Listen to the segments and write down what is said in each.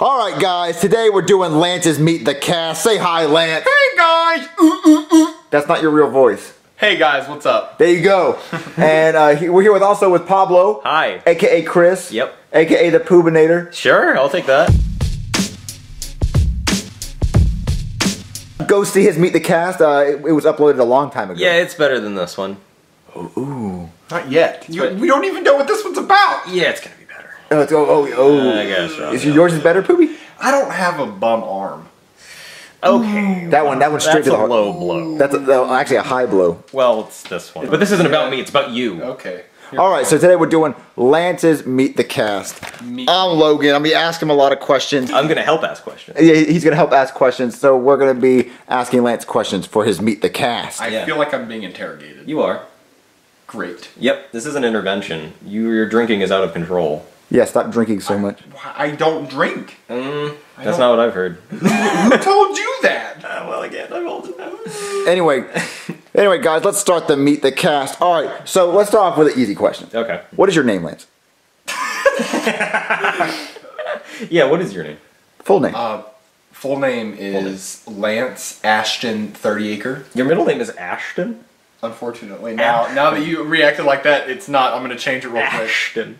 All right, guys. Today we're doing Lance's Meet the Cast. Say hi, Lance. Hey guys! That's not your real voice. Hey guys, what's up? There you go. and uh, we're here with also with Pablo, Hi. aka Chris. Yep. AKA the Poobinator. Sure, I'll take that. Go see his Meet the Cast. Uh, it, it was uploaded a long time ago. Yeah, it's better than this one. Ooh. Not yet. You, we don't even know what this one's about. Yeah, it's gonna be better. Oh, it's- oh, oh, oh. I guess. so, Is yeah. yours is better, Poopy? I don't have a bum arm. Okay. Mm. That one, that one's straight That's to a the heart. low blow. That's a, no, actually a high blow. Well, it's this one. But this isn't about me, it's about you. Okay. Here. All right, so today we're doing Lance's Meet the Cast. Meet- I'm Logan. I'm gonna ask him a lot of questions. I'm gonna help ask questions. Yeah, he's gonna help ask questions. So we're gonna be asking Lance questions for his Meet the Cast. I Yeah. feel like I'm being interrogated. You are. Great. Yep, this is an intervention. You, your drinking is out of control. Yeah, stop drinking so much. I don't drink. Mm, I that's don't- not what I've heard. Who told you that? Uh, well, again, I'm old enough. Anyway, anyway, guys, let's start the Meet the Cast. All right, so let's start off with an easy question. Okay. What is your name, Lance? Yeah, what is your name? Full name. Uh, full name is Lance Ashton Thirtyacre. Your middle name is Ashton? Unfortunately, now now that you reacted like that, it's not. I'm gonna change it real quick. Ashton.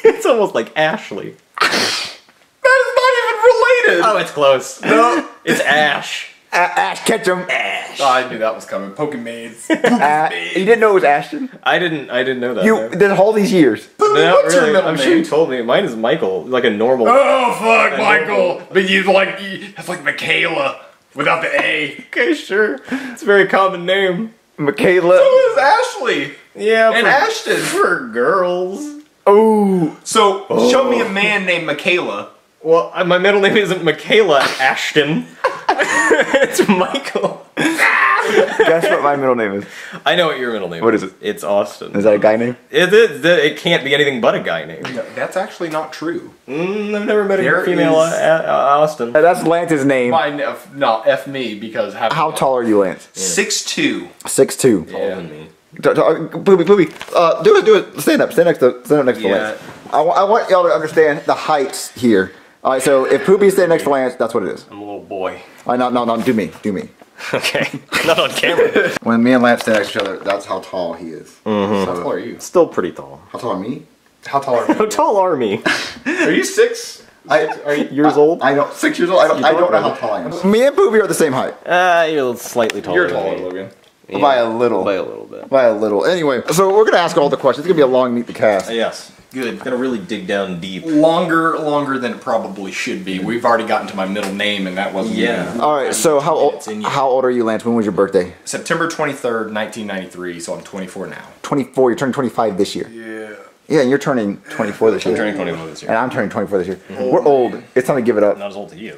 it's almost like Ashley. That is not even related. Oh, it's close. no. It's Ash. A- Ash Ketchum. Ash. Oh, I knew that was coming. Pokemades. Uh, you didn't know it was Ashton? I didn't. I didn't know that. You, there's all these years. no, What's your really. middle I'm name? sure you told me. Mine is Michael, like a normal. Oh fuck, Michael! But you like it's like Michaela without the A. Okay, sure. It's a very common name. Michaela. So is Ashley Yeah, and Ashton. for girls. Oh. So show me a man named Michaela. Well, uh, my middle name isn't Michaela Ashton. it's Michael. Guess what my middle name is? I know what your middle name What is. is it? It's Austin. Is that a guy name? It, it, it can't be anything but a guy name. No, that's actually not true. Mm, I've never met a female is- uh, uh, Austin. That's Lance's name. Mine, F, no, F me because have How tall are you, Lance? Six two. Six two. Taller than me. Booby, booby. Uh, do it, do it. Stand up. Stand next to, stand up next to Yeah. Lance. I, I want y'all to understand the heights here. All right, so if Poopy stand next to Lance, that's what it is. I'm a little boy. All right, no, no, no, do me, do me. Okay. Not on camera. When me and Lance stand next to each other, that's how tall he is. How So, tall are you? Still pretty tall. how tall are me? How tall are me? How tall are me? Are you six? I, Are you? Years old? I don't. Six years old. I don't. I don't know how tall I am. Me and Poopy are the same height Uh, you're a little slightly taller. You're than taller, me. Logan. Yeah. by a little. By a little bit. By a little. Anyway, so we're gonna ask all the questions. It's gonna be a long meet the cast. Uh, yes. Good. Gonna really dig down deep. Longer, longer than it probably should be. We've already gotten to my middle name, and that wasn't Yeah. even- All right. So how old? It's. How old are you, Lance? When was your birthday? September twenty third, nineteen ninety three. So I'm twenty four now. 24. You're turning 25 this year. Yeah. Yeah, and you're turning 24 this year. I'm turning 21 this year. And I'm turning 24 this year. We're old. It's time to give it up. Not as old as you.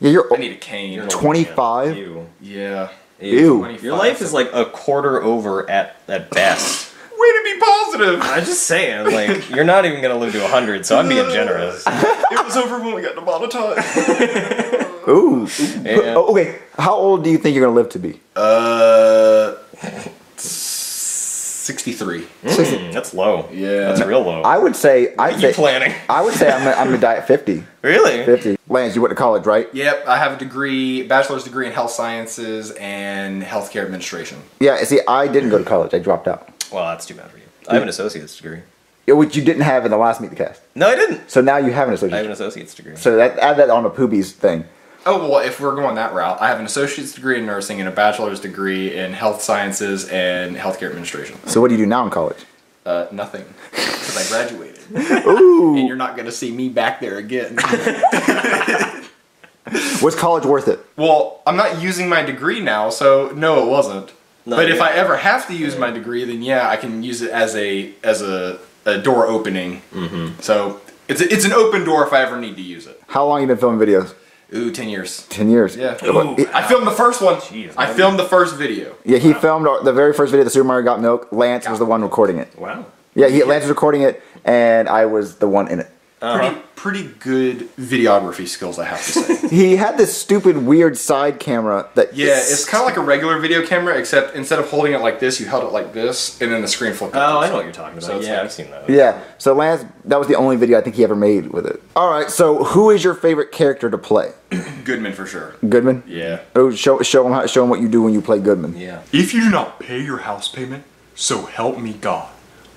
Yeah, you're I need a cane. You're 25? You. Yeah. Ew. 25. Your life is like a quarter over at at best. Way to be positive. I'm just saying, like, you're not even gonna live to 100, so I'm being generous. it was over when we got demonetized. Ooh. Yeah. Oh, okay. How old do you think you're gonna live to be? Uh, sixty three. Mm, that's low. Yeah. That's real low. I would say. I'd you say. planning? I would say I'm gonna, I'm gonna die at 50. Really? 50. Lance, you went to college, right? Yep, I have a degree, bachelor's degree in health sciences and healthcare administration. Yeah. See, I didn't go to college. I dropped out. Well, that's too bad for you. I have an associate's degree. Yeah, Which you didn't have in the last meet the cast. No, I didn't. So now you have an I have an associate's degree. So that add that on to Pooby's thing. Oh well, if we're going that route, I have an associate's degree in nursing and a bachelor's degree in health sciences and healthcare administration. So what do you do now in college? Uh, nothing, because I graduated, Ooh. and you're not going to see me back there again. Was college worth it? well, I'm not using my degree now, so no, it wasn't. Not but if. I ever have to use my degree, then yeah, I can use it as a as a, a door opening. Mm-hmm. So it's a, it's an open door if I ever need to use it. How long you been filming videos? Ooh, ten years. 10 years. Yeah. Ooh. I filmed the first one. Jeez, I filmed the first video. Yeah, he filmed the very first video, the Super Mario Got Milk. Lance was the one recording it. wow. Yeah, he, Lance was recording it, and I was the one in it. Pretty, pretty good videography skills, I have to say. He had this stupid weird side camera that yeah, it's kind of like a regular video camera, except instead of holding it like this, you held it like this, and then the screen flipped. Oh. I know what you're talking about. So yeah, like- I've seen those. Yeah. So Lance, that was the only video I think he ever made with it. All right. So who is your favorite character to play? Goodman for sure. Goodman. Yeah. Oh, show show him how, show him what you do when you play Goodman. Yeah. If you do not pay your house payment, so help me God.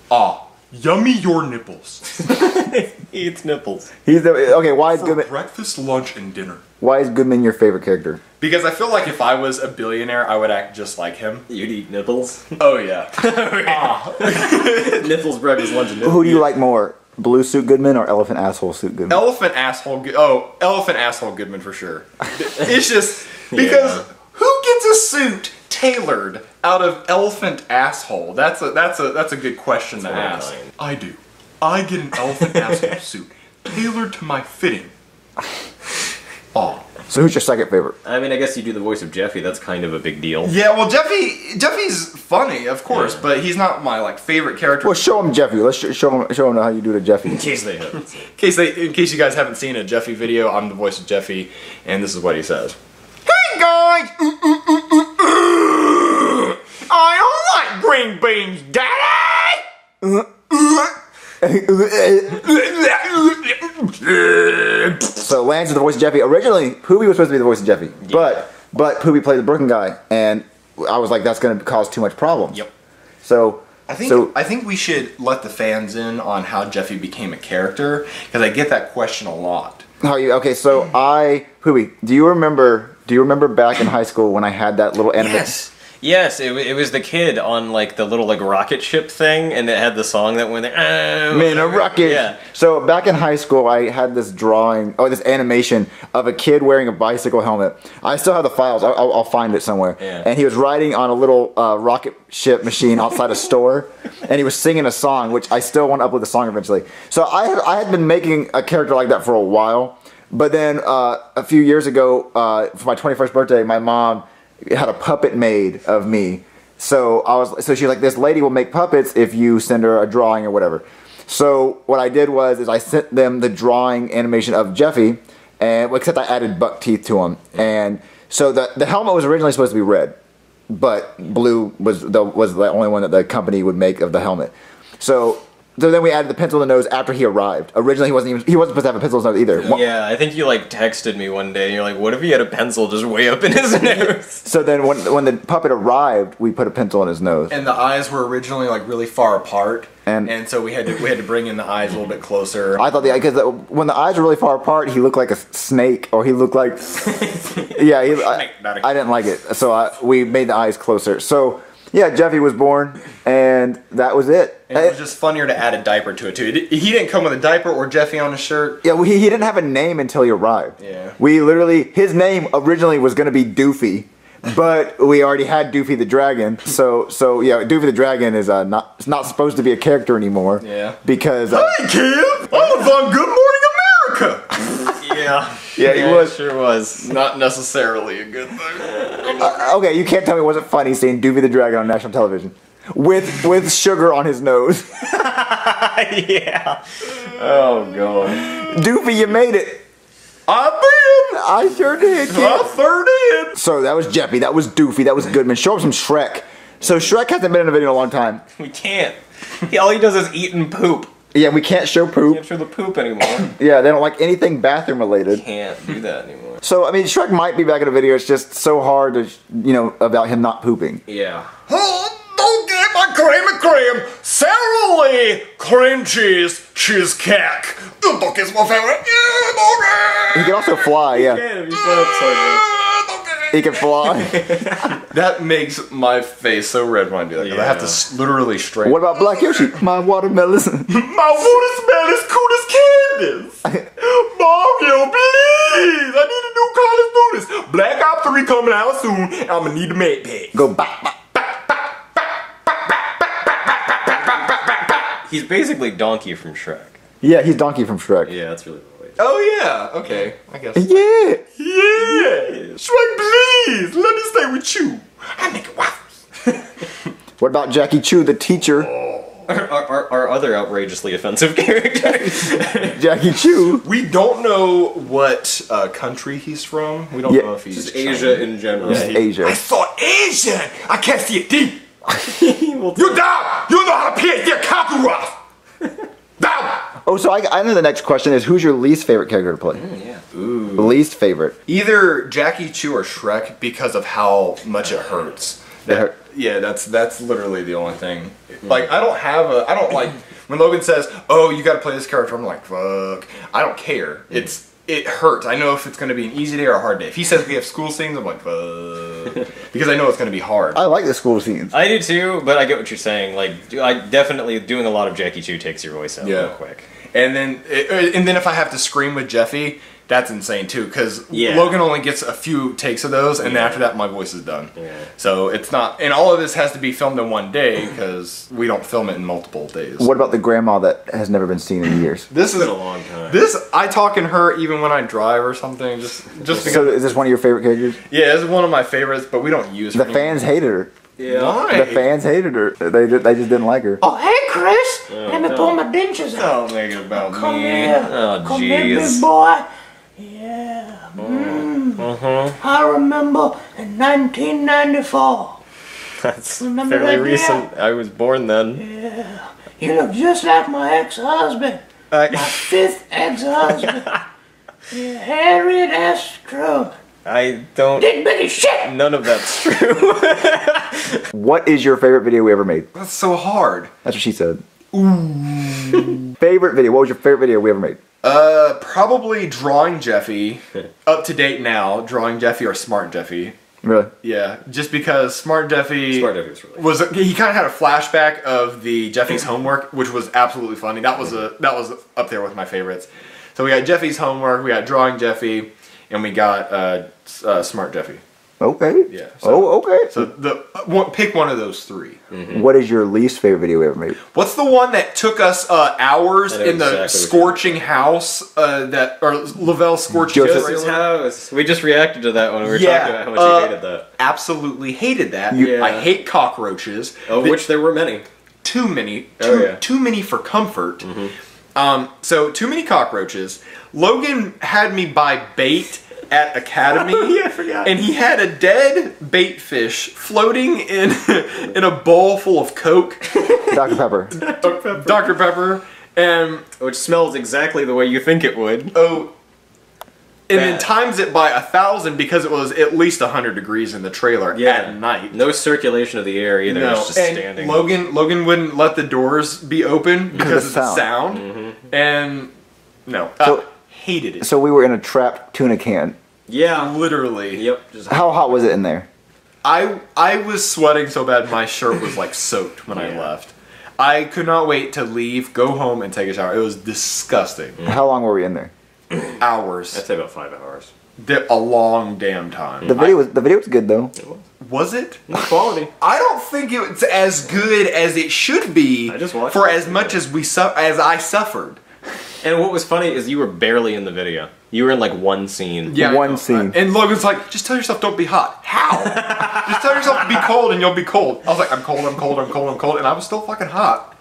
Ah, yummy your nipples. He eats nipples. He's the okay. Why is For Goodman? breakfast, lunch, and dinner. Why is Goodman your favorite character? Because I feel like if I was a billionaire, I would act just like him. You'd eat nipples. Oh yeah. Ah. nipples, breakfast, lunch, and dinner. Who do you like more, Blue Suit Goodman or Elephant Asshole Suit Goodman? elephant asshole. Oh, elephant asshole Goodman for sure. It's just because Yeah. who gets a suit tailored out of elephant asshole? That's a that's a that's a good question to ask. saying. I do. I get an elephant asshole suit tailored to my fitting. Aw. so who's your second favorite? I mean, I guess you do the voice of Jeffy. That's kind of a big deal. Yeah, well, Jeffy Jeffy's funny, of course, Yeah. but he's not my like favorite character. Well, show him Jeffy. Let's sh- show him show him how you do to Jeffy. In case they in case they, in case you guys haven't seen a Jeffy video, I'm the voice of Jeffy, and this is what he says. Hey guys, I don't like green beans, Daddy. So Lance is the voice of Jeffy. Originally, Poobie was supposed to be the voice of Jeffy, but but Poobie played the Brooklyn guy, and I was like, that's going to cause too much problems. Yep. So I think so I think we should let the fans in on how Jeffy became a character because I get that question a lot. how you? Okay, so I Poobie, do you remember? Do you remember back in high school when I had that little anime? Yes, it, it was the kid on like the little like rocket ship thing, and it had the song that went there. "Oh," Man, a rocket. Yeah. So back in high school, I had this drawing, oh, this animation of a kid wearing a bicycle helmet. I still have the files. I'll, I'll- I'll find it somewhere. Yeah. And he was riding on a little uh, rocket ship machine outside a store, and he was singing a song, which I still want to upload the song eventually. So I had, I had been making a character like that for a while, but then uh, a few years ago, uh, for my 21st birthday, my mom had a puppet made of me. So I was so she's like this lady will make puppets if you send her a drawing or whatever. So what I did was is I sent them the drawing animation of Jeffy, and except I added buck teeth to him. And so the the helmet was originally supposed to be red, but blue was the was the only one that the company would make of the helmet. So so then we added the pencil in the nose after he arrived. Originally he wasn't even he wasn't supposed to have a pencil in his nose either. One- Yeah, I think you like texted me one day, and you're like, "What if he had a pencil just way up in his nose?" So then when when the puppet arrived, we put a pencil in his nose. And the eyes were originally like really far apart, And- and so we had to we had to bring in the eyes a little bit closer. I thought the because when the eyes were really far apart, he looked like a snake, or he looked like yeah. He, I, I didn't like it, so I, we made the eyes closer. So yeah, Jeffy was born, and that was it. And it was just funnier to add a diaper to it too. He didn't come with a diaper or Jeffy on his shirt. yeah, we, he didn't have a name until he arrived. Yeah. we literally his name originally was going to be Doofy. But we already had Doofy the Dragon, so so yeah, Doofy the Dragon is uh, not it's not supposed to be a character anymore. Yeah. because uh, Hey kid, I was on Good Morning America. yeah, Yeah, he it was. Sure was. Not necessarily a good thing. Uh, okay, you can't tell me it wasn't funny seeing Doofy the Dragon on national television with with sugar on his nose. yeah. Oh god. Doofy, you made it. I did. I sure did. I Kid. third in. So that was Jeffy. That was Doofy. That was Goodman. Show him some Shrek. So Shrek hasn't been in a video in a long time. We can't. He, all he does is eat and poop. Yeah, we can't show poop. Can't show the poop anymore. Yeah, they don't like anything bathroom related. can't do that anymore. So I mean, Shrek might be back in a video. It's just so hard to, you know, about him not pooping. Yeah. Oh, don't get my cream and cream. Sara Lee cream cheese cheesecake. The book is my favorite. Yeah, don't He can also fly. Yeah, he can fly. That makes my face so red when I do that. 'cause I have to literally straighten. what about Black Yoshi? My watermelon. My water smell is cool as Candace. Mario, please. I need a new college notice. Black Ops 3 coming out soon. and I'm gonna need a med pack. Go back. back. He's basically Donkey from Shrek. Yeah, he's Donkey from Shrek. Yeah, that's really the way. Oh yeah. Okay. I guess. Yeah. Yeah. Shrek, please. Let me stay with you. I make it waffles. What about Jackie Chu, the teacher? Our, our, our other outrageously offensive character. Jackie Chu. We don't know what uh, country he's from. We don't Yeah. know if he's Just Asia in general. Just Asia. I saw Asian. I can't see a D. you down. You know how to pierce your kakuras. down. Oh, so I, I know the next question is who's your least favorite character to play? Yeah. Least favorite. Either Jackie Chu or Shrek because of how much it hurts. It hurt. Yeah, that's that's literally the only thing. Like I don't have a I don't like when Logan says, "Oh, you got to play this character." I'm like, "Fuck." I don't care. Mm. It's it hurts. I know if it's going to be an easy day or a hard day. If he says we have school scenes, I'm like, "Fuck," because I know it's going to be hard. I like the school scenes. I do too, but I get what you're saying. Like, I definitely doing a lot of Jackie Chu takes your voice out Yeah. real quick. And then it, and then if I have to scream with Jeffy, that's insane too. Because Yeah. Logan only gets a few takes of those, and Yeah. after that, my voice is done. Yeah. So it's not, and all of this has to be filmed in one day because we don't film it in multiple days. What about the grandma that has never been seen in years? This is a long time. This I talk in her even when I drive or something. Just just because. So is this one of your favorite characters? yeah, it's one of my favorites, but we don't use The her fans hated her. yeah. Why? The fans hated her. They ju- they just didn't like her. Oh, hey, Chris. Oh, Let me no. pull my dentures out. Don't make it about Come me. here. Oh, Come here, big jeez. boy. Yeah. Mm. Mm-hmm. I remember in 1994. That's Remember fairly that, recent. I was born then. Yeah. You look just like my ex-husband. My I, fifth ex-husband. yeah, Harriet S. Truman. I don't. Big big as shit. None of that's true. What is your favorite video we ever made? That's so hard. That's what she said. favorite video. What was your favorite video we ever made? Uh, probably drawing Jeffy. up to date now, drawing Jeffy or Smart Jeffy. Really? Yeah, just because Smart Jeffy Smart Jeffy was really was he kind of had a flashback of the Jeffy's homework, which was absolutely funny. That was a that was up there with my favorites. So we got Jeffy's homework, we got drawing Jeffy, and we got uh, uh, Smart Jeffy. Okay. Yeah, so- oh, okay. So the uh, one, pick one of those three. What is your least favorite video we ever made? What's the one that took us uh, hours in the exactly what scorching house uh, that or Lavelle scorched Joseph- His house. We just reacted to that when we were Yeah, talking about how much uh, you hated that. Absolutely hated that. You- I hate cockroaches. Of The- which there were many. too many, too, Oh, yeah. too many for comfort. Mm-hmm. Um, so too many cockroaches. Logan had me buy bait at Academy. Oh, yeah, I forgot. And he had a dead bait fish floating in in a bowl full of Coke, Dr. Pepper. Dr. Pepper, and Which smells exactly the way you think it would. oh. And then Bad. times it by a thousand because it was at least hundred degrees in the trailer at night. No circulation of the air either. No, It's just and standing. Logan Logan wouldn't let the doors be open because of of the the sound, Mm-hmm. and no, uh, So- hated it. So we were in a trapped tuna can. Yeah. Literally, Yep. Just How hot was it in there? I I was sweating so bad my shirt was like soaked when I left. I could not wait to leave, go home, and take a shower. It was disgusting. Mm. How long were we in there? Hours, I'd say about five hours. Di- a long damn time. The video was the video was good though. It was it? Quality. I don't think it's as good as it should be I just watched for it. as much as we su- as I suffered. And what was funny is you were barely in the video. You were in like one scene. Yeah, One know. scene. And Logan's like, just tell yourself don't be hot. How? just tell yourself to be cold and you'll be cold. I was like, I'm cold, I'm cold, I'm cold, I'm cold, and I was still fucking hot.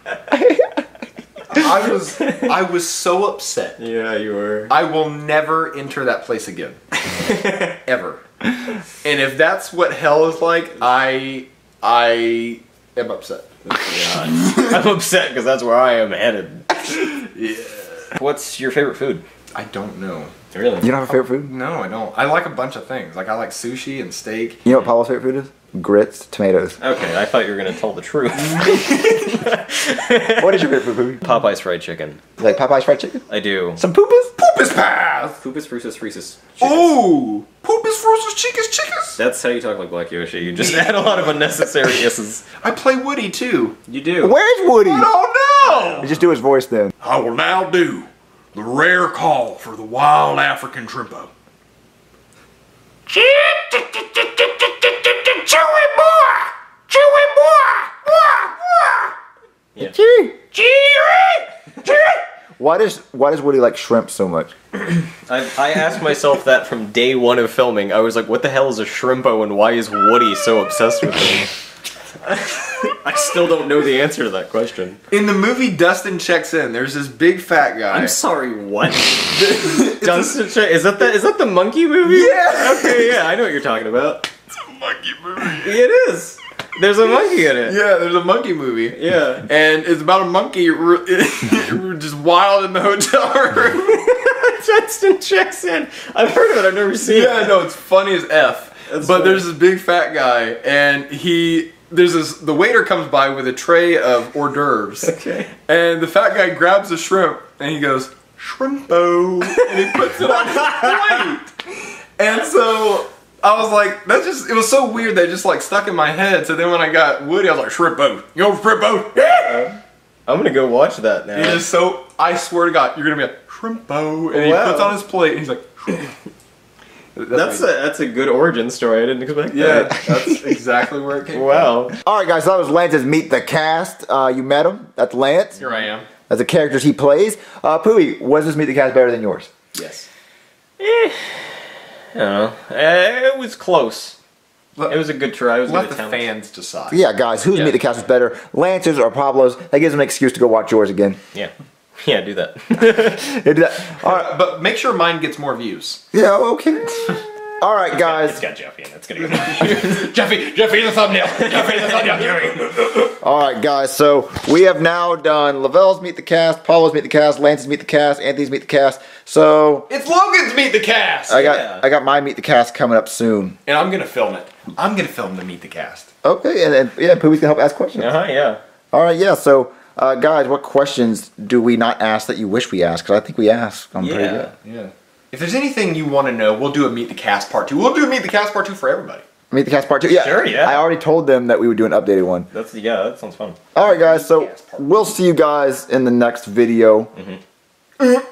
I was I was so upset. Yeah, you were. I will never enter that place again. Ever. And if that's what hell is like, I I am upset. I'm upset because that's where I am headed. Yeah. What's your favorite food? I don't know. Really? You don't have a favorite food? No, I don't. I like a bunch of things. Like I like sushi and steak. You know what Paulo's favorite food is? Grits, tomatoes. Okay, I thought you were gonna tell the truth. what is your favorite food? Popeye's fried chicken. You like Popeye's fried chicken? I do. Some poopas? Poopus path! Poopus frusus frusus. Ooh! Poopus frusus chicas chicas! That's how you talk like Black Yoshi. You just add a lot of unnecessary isses. I play Woody too. You do. Where's Woody? I don't no! Just do his voice then. I will now do the rare call for the wild African trimpo. Chewy Yeah. Gee. Chewy! Chewy! Why does why does Woody like shrimp so much? I, I asked myself that from day one of filming. I was like, what the hell is a shrimpo and why is Woody so obsessed with him? I still don't know the answer to that question. In the movie Dunston Checks In, there's this big fat guy. I'm sorry, what? Dustin Ch- is that the is that the monkey movie? Yeah. Okay, yeah, I know what you're talking about. It's a monkey movie. It is. There's a monkey in it. Yeah, there's a monkey movie. Yeah. And it's about a monkey just wild in the hotel room. Justin checks in. I've heard of it. I've never seen Yeah, it. Yeah, no, it's funny as f. That's but funny. there's this big fat guy, and he there's this. The waiter comes by with a tray of hors d'oeuvres, Okay. and the fat guy grabs a shrimp and he goes shrimpo, and he puts it on his plate. And so I was like, that just it was so weird that it just like stuck in my head. So then when I got Woody, I was like shrimpo, you know shrimpo, yeah. I'm gonna go watch that now. He just so I swear to God, you're gonna be a shrimpo, and he puts on his plate, and he's like. that's a that's a good origin story. I didn't expect Yeah, that. that's exactly where it came from. Wow. All right, guys. So that was Lance's Meet the Cast. Uh, you met him. That's Lance. Here I am. That's the characters he plays. Uh, Pooey, was this Meet the Cast better than yours? Yes. I don't know. Eh, It was close. It was a good try. It was a Let good the attempt. fans decide. Yeah, guys. Whose Yeah. Meet the Cast was better, Lancers or Pablo's? That gives him an excuse to go watch yours again. Yeah. Yeah, do that. Yeah, do that. All right. But make sure mine gets more views. Yeah. Okay. All right, it's guys. got Jeffy in it. It's gonna go. Jeffy, Jeffy, the thumbnail. Jeffy, the thumbnail. Jeffy. All right, guys. So we have now done Lavelle's Meet the Cast, Paulo's Meet the Cast, Lance's Meet the Cast, Anthony's Meet the Cast. So It's Logan's Meet the Cast. I got Yeah. I got my Meet the Cast coming up soon. and I'm gonna film it. I'm gonna film the Meet the Cast. Okay, and, and yeah, Pooey's gonna help ask questions. Uh huh. Yeah. All right, yeah. So, uh, guys, what questions do we not ask that you wish we asked? Because I think we asked. I'm pretty Yeah. good. Yeah. If there's anything you want to know, we'll do a Meet the Cast part two. We'll do a Meet the Cast part two for everybody. Meet the Cast part two. Yeah, Sure, yeah. I already told them that we would do an updated one. That's yeah. That sounds fun. All right, guys. So we'll see you guys in the next video. Mm-hmm. Mm-hmm.